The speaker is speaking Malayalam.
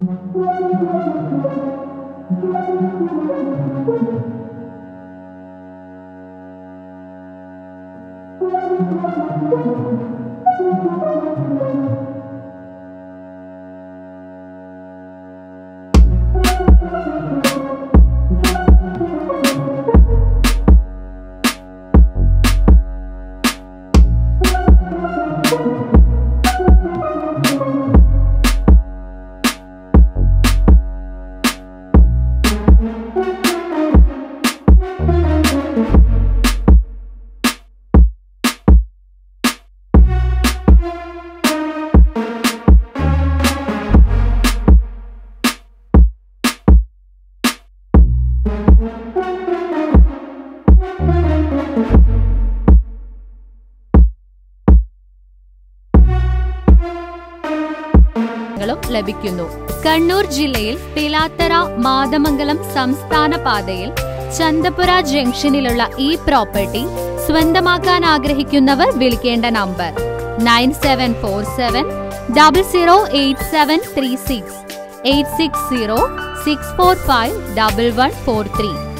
Thank you. ങ്ങളും ലഭിക്കുന്നു. കണ്ണൂർ ജില്ലയിൽ പിലാത്തറ മാതമംഗലം സംസ്ഥാന പാതയിൽ ചന്തപുര ജംഗ്ഷനിലുള്ള ഈ പ്രോപ്പർട്ടി സ്വന്തമാക്കാൻ ആഗ്രഹിക്കുന്നവർ വിളിക്കേണ്ട number. Nine seven four seven double zero eight seven three six. Eight six zero six four five double one four three.